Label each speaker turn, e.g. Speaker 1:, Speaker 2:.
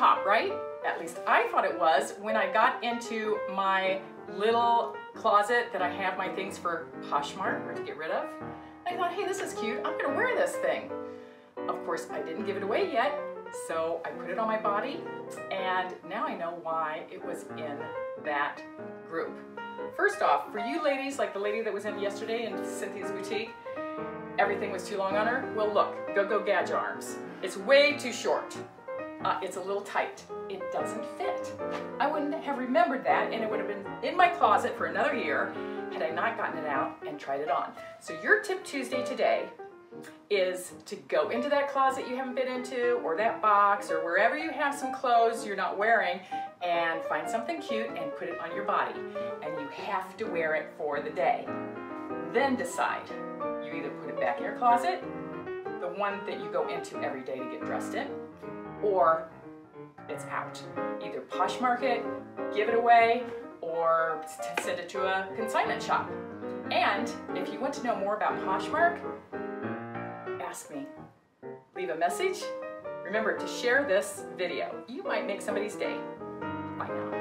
Speaker 1: top, right? At least I thought it was when I got into my little closet that I have my things for Poshmark or to get rid of. I thought, hey, this is cute. I'm gonna wear this thing. Of course, I didn't give it away yet, so I put it on my body, and now I know why it was in that group. First off, for you ladies, like the lady that was in yesterday in Cynthia's boutique, everything was too long on her. Well, look, Go Go Gadget Arms. It's way too short. Uh, it's a little tight. It doesn't fit. I wouldn't have remembered that, and it would have been in my closet for another year had I not gotten it out and tried it on. So your tip Tuesday today is to go into that closet you haven't been into or that box or wherever you have some clothes you're not wearing and find something cute and put it on your body. And you have to wear it for the day. Then decide. You either put it back in your closet, the one that you go into every day to get dressed in, or it's out. Either Poshmark it, give it away, or send it to a consignment shop. And if you want to know more about Poshmark, ask me. Leave a message. Remember to share this video. You might make somebody's day. Bye now.